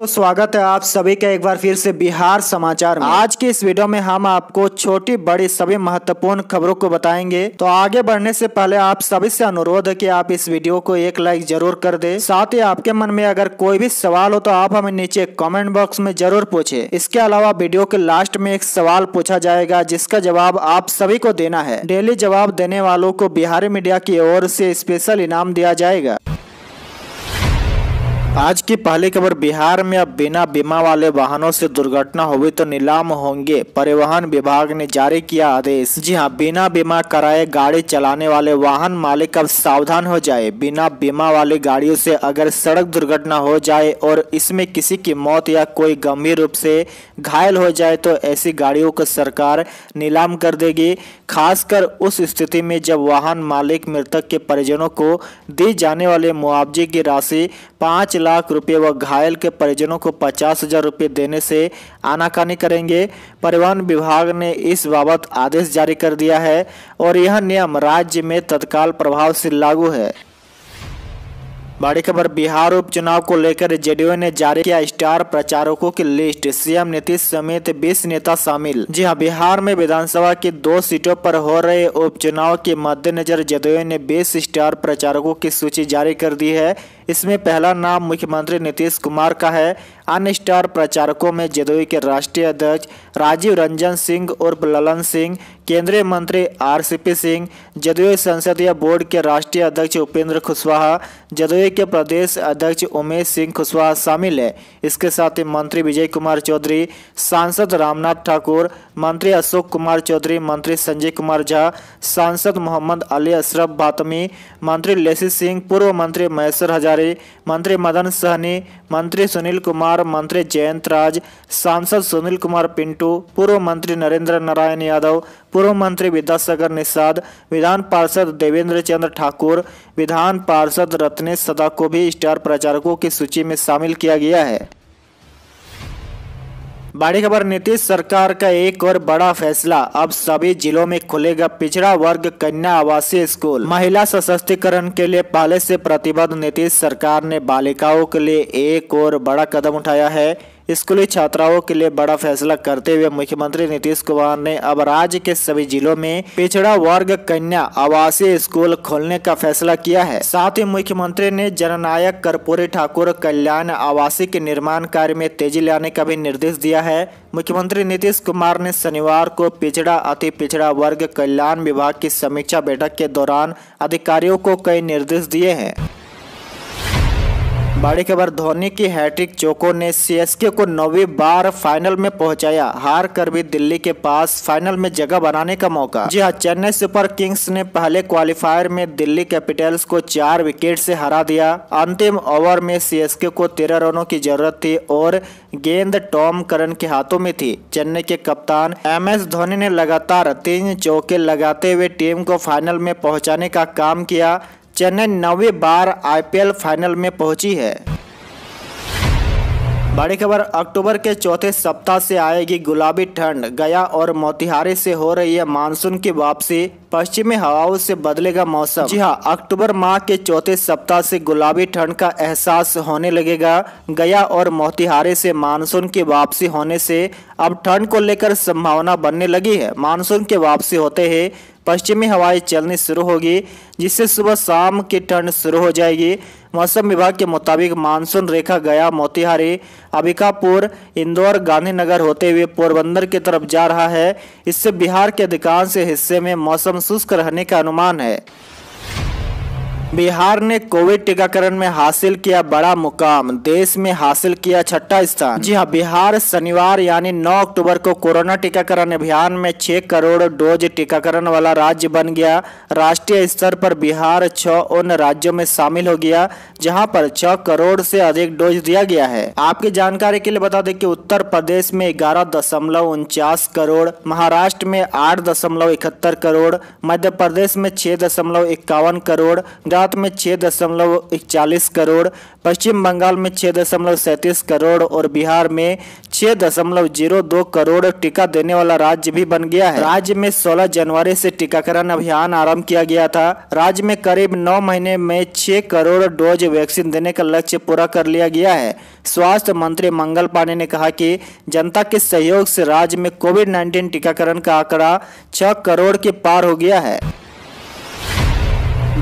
तो स्वागत है आप सभी का एक बार फिर से बिहार समाचार में। आज के इस वीडियो में हम आपको छोटी, बड़ी, सभी महत्वपूर्ण खबरों को बताएँगे। तो आगे बढ़ने से पहले आप सभी से अनुरोध है कि आप इस वीडियो को एक लाइक ज़रूर कर दे। साथ ही आपके मन में अगर कोई भी सवाल हो तो आप हमें नीचे कमेंट बॉक्स में ज़रूर पूछे। इसके अलावा वीडियो के लास्ट में एक सवाल पूछा जाएगा, जिसका जवाब आप सभी को देना है। डेली जवाब देने वालों को बिहारी मीडिया की ओर से स्पेशल इनाम दिया जाएगा। आज की पहली खबर, बिहार में अब बिना बीमा वाले वाहनों से दुर्घटना हुई तो नीलाम होंगे। परिवहन विभाग ने जारी किया आदेश। जी हाँ, बिना बीमा कराए गाड़ी चलाने वाले वाहन मालिक अब सावधान हो जाए। बिना बीमा वाली गाड़ियों से अगर सड़क दुर्घटना हो जाए और इसमें किसी की मौत या कोई गंभीर रूप से घायल हो जाए तो ऐसी गाड़ियों को सरकार नीलाम कर देगी। खासकर उस स्थिति में जब वाहन मालिक मृतक के परिजनों को दी जाने वाले मुआवजे की राशि पाँच लाख रुपए व घायल के परिजनों को पचास हज़ार रुपये देने से आनाकानी करेंगे। परिवहन विभाग ने इस बाबत आदेश जारी कर दिया है और यह नियम राज्य में तत्काल प्रभाव से लागू है। बड़ी खबर, बिहार उपचुनाव को लेकर जेडीयू ने जारी किया स्टार प्रचारकों की लिस्ट। सीएम नीतीश समेत 20 नेता शामिल। जी हाँ, बिहार में विधानसभा की दो सीटों पर हो रहे उपचुनाव के मद्देनजर जेडीयू ने 20 स्टार प्रचारकों की सूची जारी कर दी है। इसमें पहला नाम मुख्यमंत्री नीतीश कुमार का है। अन्य स्टार प्रचारकों में जदयू के राष्ट्रीय अध्यक्ष राजीव रंजन सिंह, उर्फ़ ललन सिंह, केंद्रीय मंत्री आरसीपी सिंह जदयू संसदीय बोर्ड के राष्ट्रीय अध्यक्ष उपेंद्र कुशवाहा जदयू के प्रदेश अध्यक्ष उमेश सिंह कुशवाहा शामिल है। इसके साथ ही मंत्री विजय कुमार चौधरी, सांसद रामनाथ ठाकुर, मंत्री अशोक कुमार चौधरी, मंत्री संजय कुमार झा, सांसद मोहम्मद अली अशरफ बातमी, मंत्री लेसी सिंह, पूर्व मंत्री महेश्वर हजारी मंत्री मदन सहनी, मंत्री सुनील कुमार, मंत्री जयंत राज, सांसद सुनील कुमार पिंटू, पूर्व मंत्री नरेंद्र नारायण यादव, पूर्व मंत्री विद्यासागर निषाद, विधान पार्षद देवेंद्र चंद्र ठाकुर, विधान पार्षद रत्नेश सदा को भी स्टार प्रचारकों की सूची में शामिल किया गया है। बड़ी खबर, नीतीश सरकार का एक और बड़ा फैसला। अब सभी जिलों में खुलेगा पिछड़ा वर्ग कन्या आवासीय स्कूल। महिला सशक्तिकरण के लिए पहले से प्रतिबद्ध नीतीश सरकार ने बालिकाओं के लिए एक और बड़ा कदम उठाया है। स्कूली छात्राओं के लिए बड़ा फैसला करते हुए मुख्यमंत्री नीतीश कुमार ने अब राज्य के सभी जिलों में पिछड़ा वर्ग कन्या आवासीय स्कूल खोलने का फैसला किया है। साथ ही मुख्यमंत्री ने जननायक कर्पूरी ठाकुर कल्याण आवासीय के निर्माण कार्य में तेज़ी लाने का भी निर्देश दिया है। मुख्यमंत्री नीतीश कुमार ने शनिवार को पिछड़ा, अति पिछड़ा वर्ग कल्याण विभाग की समीक्षा बैठक के दौरान अधिकारियों को कई निर्देश दिए हैं। बड़ी खबर धोनी की हैट्रिक, चोको ने सीएसके को नौवीं बार फाइनल में पहुँचाया। हार कर भी दिल्ली के पास फाइनल में जगह बनाने का मौका। जी हाँ, चेन्नई सुपर किंग्स ने पहले क्वालिफायर में दिल्ली कैपिटल्स को चार विकेट से हरा दिया। अंतिम ओवर में सीएसके को तेरह रनों की ज़रूरत थी और गेंद टॉम करन के हाथों में थी। चेन्नई के कप्तान एम एस धोनी ने लगातार तीन चौके लगाते हुए टीम को फाइनल में पहुँचाने का काम किया। चेन्नई नौवीं बार आईपीएल फाइनल में पहुँची है। बड़ी खबर, अक्टूबर के चौथे सप्ताह से आएगी गुलाबी ठंड। गया और मोतिहारी से हो रही है मानसून की वापसी। पश्चिमी हवाओं से बदलेगा मौसम। जी हाँ अक्टूबर माह के चौथे सप्ताह से गुलाबी ठंड का एहसास होने लगेगा। गया और मोतिहारी से मानसून की वापसी होने से अब ठंड को लेकर संभावना बनने लगी है। मानसून की वापसी होते ही पश्चिमी हवाएँ चलनी शुरू होगी, जिससे सुबह शाम की ठंड शुरू हो जाएगी। मौसम विभाग के मुताबिक मानसून रेखा गया, मोतिहारी अबिकापुर, इंदौर, गांधीनगर होते हुए पोरबंदर की तरफ़ जा रहा है। इससे बिहार के अधिकांश हिस्से में मौसम शुष्क रहने का अनुमान है। बिहार ने कोविड टीकाकरण में हासिल किया बड़ा मुकाम, देश में हासिल किया छठा स्थान। जी हाँ, बिहार शनिवार यानी 9 अक्टूबर को कोरोना टीकाकरण अभियान में 6 करोड़ डोज टीकाकरण वाला राज्य बन गया। राष्ट्रीय स्तर पर बिहार छह उन राज्यों में शामिल हो गया, जहाँ पर 6 करोड़ से अधिक डोज दिया गया है। आपकी जानकारी के लिए बता दें कि उत्तर प्रदेश में ग्यारह दशमलव उनचास करोड़, महाराष्ट्र में आठ दशमलव इकहत्तर करोड़, मध्य प्रदेश में छह दशमलव इक्यावन करोड़ गुजरात में छः दशमलव इकचालीस करोड़, पश्चिम बंगाल में छः दशमलव सैंतीस करोड़ और बिहार में छह दशमलव ज़ीरो दो करोड़ टीका देने वाला राज्य भी बन गया है। राज्य में 16 जनवरी से टीकाकरण अभियान आरंभ किया गया था। राज्य में करीब नौ महीने में छह करोड़ डोज वैक्सीन देने का लक्ष्य पूरा कर लिया गया है। स्वास्थ्य मंत्री मंगल पांडे ने कहा कि जनता के सहयोग से राज्य में कोविड 19 टीकाकरण का आंकड़ा छह करोड़ के पार हो गया है।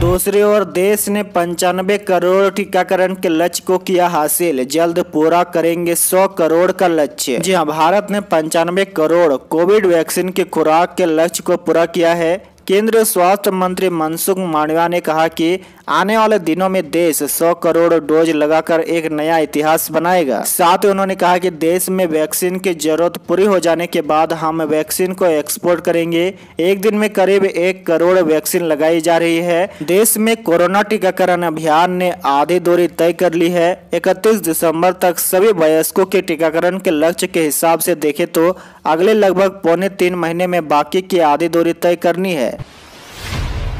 दूसरी ओर देश ने पंचानबे करोड़ टीकाकरण के लक्ष्य को किया हासिल। जल्द पूरा करेंगे 100 करोड़ का लक्ष्य। जी हाँ भारत ने पंचानबे करोड़ कोविड वैक्सीन की खुराक के लक्ष्य को पूरा किया है। केंद्रीय स्वास्थ्य मंत्री मनसुख मांडविया ने कहा कि आने वाले दिनों में देश 100 करोड़ डोज लगाकर एक नया इतिहास बनाएगा। साथ ही उन्होंने कहा कि देश में वैक्सीन की ज़रूरत पूरी हो जाने के बाद हम वैक्सीन को एक्सपोर्ट करेंगे। एक दिन में करीब एक करोड़ वैक्सीन लगाई जा रही है। देश में कोरोना टीकाकरण अभियान ने आधी दूरी तय कर ली है। इकतीस दिसंबर तक सभी वयस्कों के टीकाकरण के लक्ष्य के हिसाब से देखे तो अगले लगभग पौने तीन महीने में बाकी की आधी दूरी तय करनी है।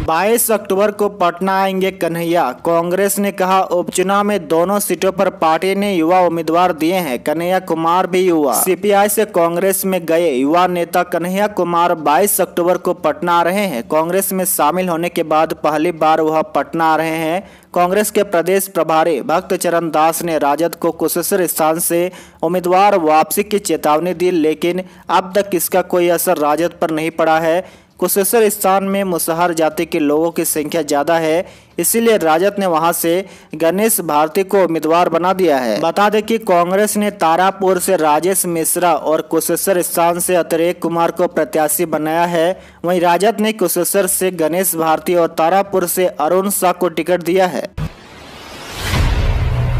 22 अक्टूबर को पटना आएँगे कन्हैया। कांग्रेस ने कहा, उपचुनाव में दोनों सीटों पर पार्टी ने युवा उम्मीदवार दिए हैं। कन्हैया कुमार भी युवा सीपीआई से कांग्रेस में गए युवा नेता कन्हैया कुमार 22 अक्टूबर को पटना आ रहे हैं। कांग्रेस में शामिल होने के बाद पहली बार वह पटना आ रहे हैं। कांग्रेस के प्रदेश प्रभारी भक्त चरण दास ने राजद को कुशेश्वर स्थान से उम्मीदवार वापसी की चेतावनी दी, लेकिन अब तक इसका कोई असर राजद पर नहीं पड़ा है। कुशेश्वर स्थान में मुसहर जाति के लोगों की संख्या ज़्यादा है, इसीलिए राजद ने वहाँ से गणेश भारती को उम्मीदवार बना दिया है। बता दें कि कांग्रेस ने तारापुर से राजेश मिश्रा और कुशेश्वर स्थान से अतिरेक कुमार को प्रत्याशी बनाया है। वहीं राजद ने कुशेश्वर से गणेश भारती और तारापुर से अरुण शाह को टिकट दिया है।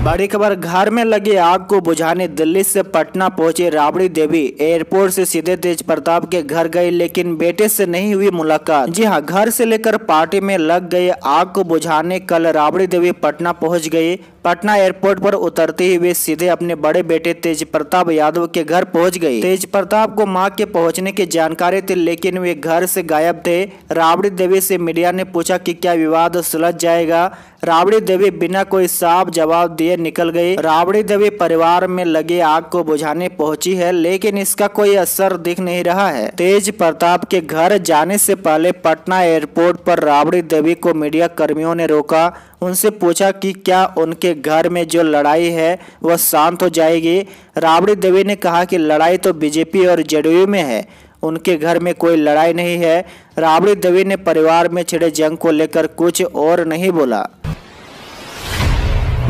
बड़ी खबर घर में लगी आग को बुझाने दिल्ली से पटना पहुँचे राबड़ी देवी। एयरपोर्ट से सीधे तेज प्रताप के घर गई लेकिन बेटे से नहीं हुई मुलाकात। जी हाँ, घर से लेकर पार्टी में लग गई आग को बुझाने कल राबड़ी देवी पटना पहुँच गई पटना एयरपोर्ट पर उतरते ही वे सीधे अपने बड़े बेटे तेज प्रताप यादव के घर पहुँच गए। तेज प्रताप को माँ के पहुँचने की जानकारी थी, लेकिन वे घर से गायब थे। राबड़ी देवी से मीडिया ने पूछा कि क्या विवाद सुलझ जाएगा? राबड़ी देवी बिना कोई साफ़ जवाब दिए निकल गई राबड़ी देवी परिवार में लगी आग को बुझाने पहुँची है, लेकिन इसका कोई असर दिख नहीं रहा है। तेज प्रताप के घर जाने से पहले पटना एयरपोर्ट पर राबड़ी देवी को मीडिया कर्मियों ने रोका। उनसे पूछा कि क्या उनके घर में जो लड़ाई है, वह शांत हो जाएगी? राबड़ी देवी ने कहा कि लड़ाई तो बीजेपी और जेडीयू में है, उनके घर में कोई लड़ाई नहीं है। राबड़ी देवी ने परिवार में छिड़े जंग को लेकर कुछ और नहीं बोला।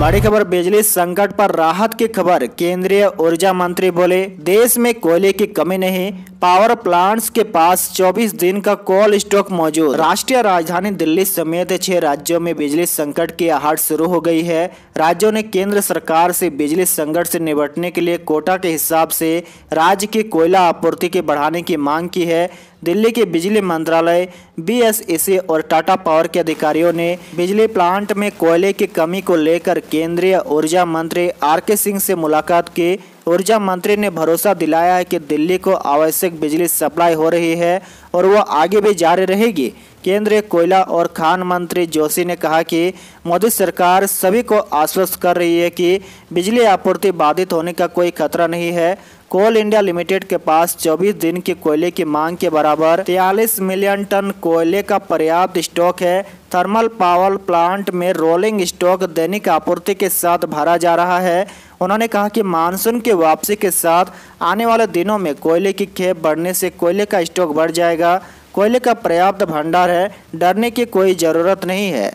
बड़ी खबर, बिजली संकट पर राहत की खबर, केंद्रीय ऊर्जा मंत्री बोले, देश में कोयले की कमी नहीं पावर प्लांट्स के पास 24 दिन का कोल स्टॉक मौजूद। राष्ट्रीय राजधानी दिल्ली समेत छह राज्यों में बिजली संकट की आहट शुरू हो गई है। राज्यों ने केंद्र सरकार से बिजली संकट से निपटने के लिए कोटा के हिसाब से राज्य की कोयला आपूर्ति के बढ़ाने की मांग की है। दिल्ली के बिजली मंत्रालय, बीएसईसी और टाटा पावर के अधिकारियों ने बिजली प्लांट में कोयले की कमी को लेकर केंद्रीय ऊर्जा मंत्री आर के सिंह से मुलाकात की। ऊर्जा मंत्री ने भरोसा दिलाया है कि दिल्ली को आवश्यक बिजली सप्लाई हो रही है और वह आगे भी जारी रहेगी। केंद्रीय कोयला और खान मंत्री जोशी ने कहा कि मोदी सरकार सभी को आश्वस्त कर रही है कि बिजली आपूर्ति बाधित होने का कोई खतरा नहीं है। कोल इंडिया लिमिटेड के पास 24 दिन की कोयले की मांग के बराबर 43 मिलियन टन कोयले का पर्याप्त स्टॉक है। थर्मल पावर प्लांट में रोलिंग स्टॉक दैनिक आपूर्ति के साथ भरा जा रहा है। उन्होंने कहा कि मानसून के वापसी के साथ आने वाले दिनों में कोयले की खेप बढ़ने से कोयले का स्टॉक बढ़ जाएगा। कोयले का पर्याप्त भंडार है, डरने की कोई ज़रूरत नहीं है।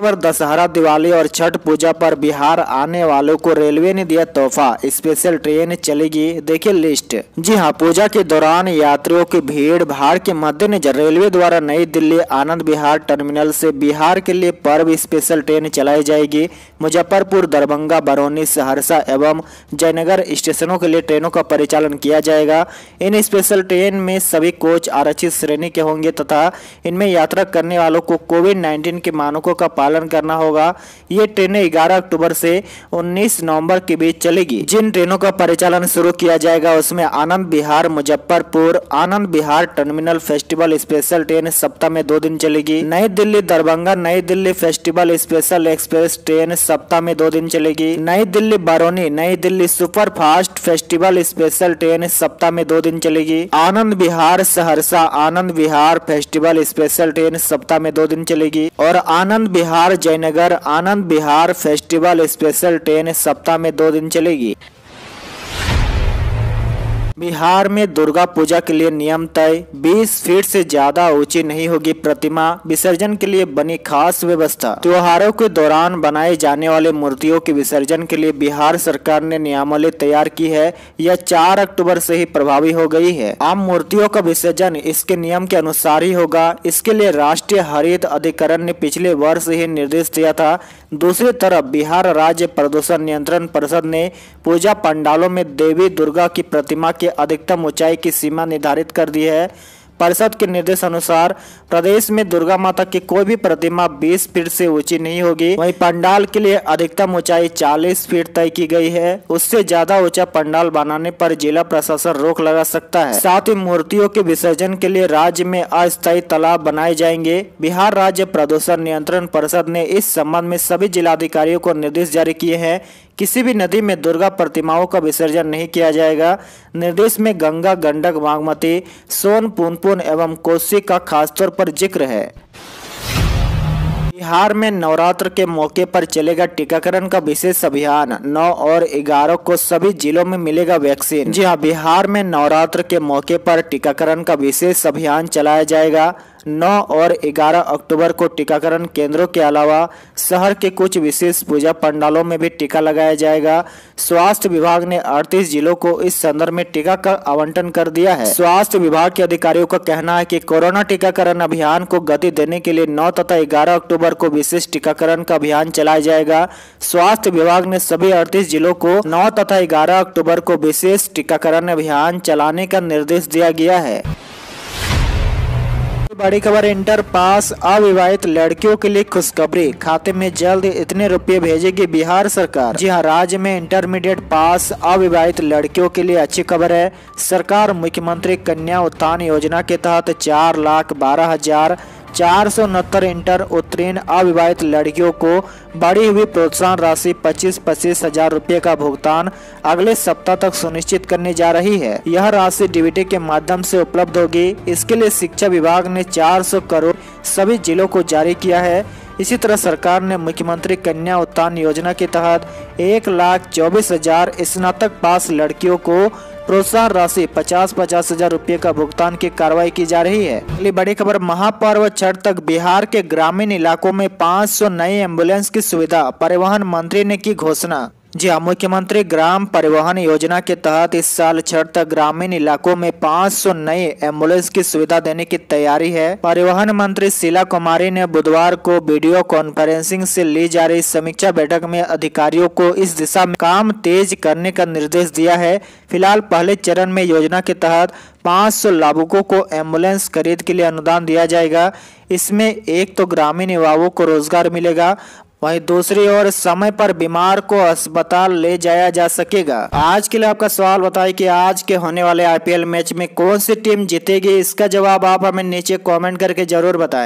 पर दशहरा, दिवाली और छठ पूजा पर बिहार आने वालों को रेलवे ने दिया तोहफा। स्पेशल ट्रेन चलेगी, देखिए लिस्ट। जी हाँ पूजा के दौरान यात्रियों की भीड़ भाड़ के मद्देनजर रेलवे द्वारा नई दिल्ली आनंद बिहार टर्मिनल से बिहार के लिए पर्व स्पेशल ट्रेन चलाई जाएगी। मुजफ्फरपुर, दरभंगा, बरौनी, सहरसा एवं जयनगर स्टेशनों के लिए ट्रेनों का परिचालन किया जाएगा। इन स्पेशल ट्रेन में सभी कोच आरक्षित श्रेणी के होंगे तथा इनमें यात्रा करने वालों को कोविड नाइन्टीन के मानकों का पालन करना होगा। ये ट्रेनें ग्यारह अक्टूबर से उन्नीस नवंबर के बीच चलेगी। जिन ट्रेनों का परिचालन शुरू किया जाएगा, उसमें Anand Vihar Muzaffarpur, Anand Vihar terminal festival special train सप्ताह में दो दिन चलेगी। New Delhi Darbhanga, New Delhi festival special express train सप्ताह में दो दिन चलेगी। New Delhi Barauni, New Delhi super fast festival special train सप्ताह में दो दिन चलेगी। Anand Vihar Saharsa, Anand Vihar festival special train सप्ताह में दो दिन चलेगी। और Anand Vihar Jaynagar Anand Vihar festival special train सप्ताह में दो दिन चलेगी। बिहार में दुर्गा पूजा के लिए नियम तय 20 फीट से ज़्यादा ऊँची नहीं होगी प्रतिमा, विसर्जन के लिए बनी खास व्यवस्था। त्योहारों के दौरान बनाए जाने वाले मूर्तियों के विसर्जन के लिए बिहार सरकार ने नियमावली तैयार की है। यह 4 अक्टूबर से ही प्रभावी हो गई है। आम मूर्तियों का विसर्जन इसके नियम के अनुसार ही होगा। इसके लिए राष्ट्रीय हरित अधिकरण ने पिछले वर्ष ही निर्देश दिया था दूसरी तरफ़ बिहार राज्य प्रदूषण नियंत्रण परिषद ने पूजा पंडालों में देवी दुर्गा की प्रतिमा की अधिकतम ऊंचाई की सीमा निर्धारित कर दी है। परिषद के निर्देश अनुसार प्रदेश में दुर्गा माता की कोई भी प्रतिमा 20 फीट से ऊँची नहीं होगी। वहीं पंडाल के लिए अधिकतम ऊंचाई 40 फीट तय की गई है। उससे ज़्यादा ऊँचा पंडाल बनाने पर जिला प्रशासन रोक लगा सकता है। साथ ही मूर्तियों के विसर्जन के लिए राज्य में अस्थायी तालाब बनाए जाएँगे। बिहार राज्य प्रदूषण नियंत्रण परिषद ने इस संबंध में सभी जिलाधिकारियों को निर्देश जारी किए हैं किसी भी नदी में दुर्गा प्रतिमाओं का विसर्जन नहीं किया जाएगा। निर्देश में गंगा, गंडक, बागमती, सोन, पुनपुन एवं कोसी का खासतौर पर ज़िक्र है। बिहार में नवरात्र के मौके पर चलेगा टीकाकरण का विशेष अभियान। 9 और 11 को सभी जिलों में मिलेगा वैक्सीन। जी हाँ बिहार में नवरात्र के मौके पर टीकाकरण का विशेष अभियान चलाया जाएगा। 9 और 11 अक्टूबर को टीकाकरण केंद्रों के अलावा शहर के कुछ विशेष पूजा पंडालों में भी टीका लगाया जाएगा। स्वास्थ्य विभाग ने 38 जिलों को इस संदर्भ में टीका का आवंटन कर दिया है। स्वास्थ्य विभाग के अधिकारियों का कहना है कि कोरोना टीकाकरण अभियान को गति देने के लिए नौ तथा 11 अक्टूबर को विशेष टीकाकरण का अभियान चलाया जाएगा। स्वास्थ्य विभाग ने सभी अड़तीस जिलों को नौ तथा ग्यारह अक्टूबर को विशेष टीकाकरण अभियान चलाने का निर्देश दिया गया है। बड़ी खबर, इंटर पास अविवाहित लड़कियों के लिए खुशखबरी। खाते में जल्द इतने रुपए भेजेगी बिहार सरकार। जी हाँ राज्य में इंटरमीडिएट पास अविवाहित लड़कियों के लिए अच्छी खबर है। सरकार मुख्यमंत्री कन्या उत्थान योजना के तहत चार लाख बारह हज़ार चार सौ उनहत्तर इंटर उत्तीर्ण अविवाहित लड़कियों को बढ़ी हुई प्रोत्साहन राशि पच्चीस पच्चीस हज़ार रूपए का भुगतान अगले सप्ताह तक सुनिश्चित करने जा रही है। यह राशि डीबीटी के माध्यम से उपलब्ध होगी। इसके लिए शिक्षा विभाग ने 400 करोड़ सभी जिलों को जारी किया है। इसी तरह सरकार ने मुख्यमंत्री कन्या उत्थान योजना के तहत एक लाख चौबीस हज़ार स्नातक पास लड़कियों को प्रोत्साहन राशि पचास पचास हज़ार रूपए का भुगतान की कार्रवाई की जा रही है। अगली बड़ी खबर, महापर्व छठ तक बिहार के ग्रामीण इलाकों में 500 नए एंबुलेंस की सुविधा, परिवहन मंत्री ने की घोषणा। जी हाँ मुख्यमंत्री ग्राम परिवहन योजना के तहत इस साल छठ तक ग्रामीण इलाकों में 500 नए एंबुलेंस की सुविधा देने की तैयारी है। परिवहन मंत्री शीला कुमारी ने बुधवार को वीडियो कॉन्फ्रेंसिंग से ली जा रही समीक्षा बैठक में अधिकारियों को इस दिशा में काम तेज करने का निर्देश दिया है। फ़िलहाल पहले चरण में योजना के तहत 500 लाभुकों को एंबुलेंस खरीद के लिए अनुदान दिया जाएगा। इसमें एक तो ग्रामीण युवाओं को रोज़गार मिलेगा वहीं दूसरी ओर समय पर बीमार को अस्पताल ले जाया जा सकेगा। आज के लिए आपका सवाल बताए कि आज के होने वाले आईपीएल मैच में कौन सी टीम जीतेगी? इसका जवाब आप हमें नीचे कमेंट करके ज़रूर बताएँ।